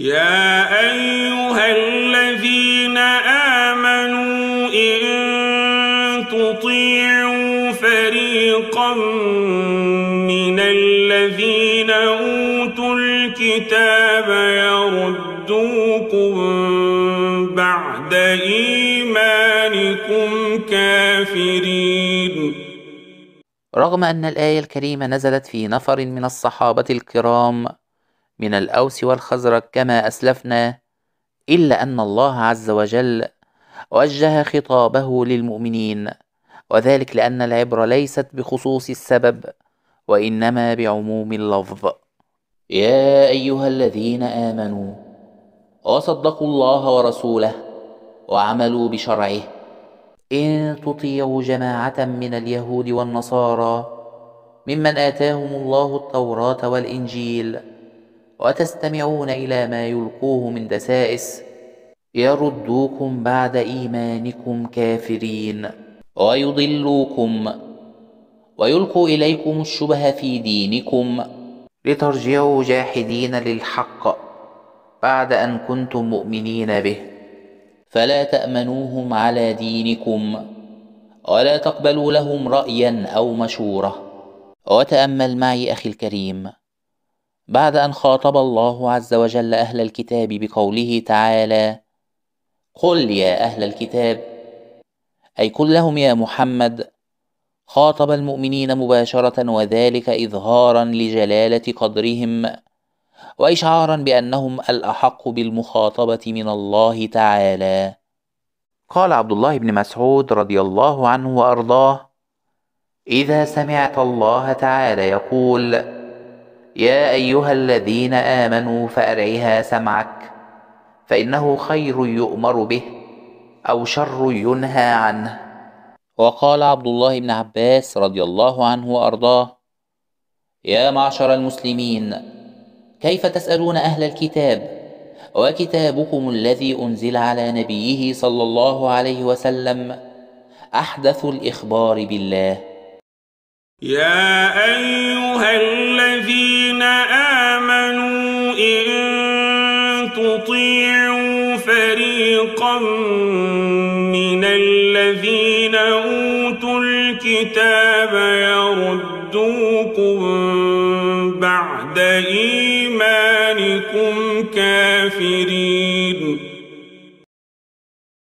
يا أيها الذين آمنوا إن تطيعوا فريقا من الذين أوتوا الكتاب يردوكم بعد إيمانكم كافرين. رغم أن الآية الكريمة نزلت في نفر من الصحابة الكرام من الأوس والخزرج كما أسلفنا إلا أن الله عز وجل وجه خطابه للمؤمنين وذلك لأن العبرة ليست بخصوص السبب وإنما بعموم اللفظ. يا أيها الذين آمنوا وصدقوا الله ورسوله وعملوا بشرعه. إن تطيعوا جماعة من اليهود والنصارى ممن آتاهم الله التوراة والإنجيل وتستمعون إلى ما يلقوه من دسائس يردوكم بعد إيمانكم كافرين ويضلوكم ويلقوا إليكم الشبه في دينكم لترجعوا جاحدين للحق بعد أن كنتم مؤمنين به فلا تأمنوهم على دينكم ولا تقبلوا لهم رأيا أو مشورة وتأمل معي أخي الكريم بعد أن خاطب الله عز وجل أهل الكتاب بقوله تعالى قل يا أهل الكتاب أي قل لهم يا محمد خاطب المؤمنين مباشرة وذلك إظهارا لجلالة قدرهم وإشعارا بأنهم الأحق بالمخاطبة من الله تعالى. قال عبد الله بن مسعود رضي الله عنه وأرضاه إذا سمعت الله تعالى يقول يا أيها الذين آمنوا فأرعها سمعك فإنه خير يؤمر به أو شر ينهى عنه. وقال عبد الله بن عباس رضي الله عنه وأرضاه يا معشر المسلمين كيف تسألون أهل الكتاب؟ وكتابكم الذي أنزل على نبيه صلى الله عليه وسلم أحدث الإخبار بالله. يا أيها الذين آمنوا إن تطيعوا فريقا من الذين أوتوا الكتاب يردوكم بعد إيمانكم كافرين.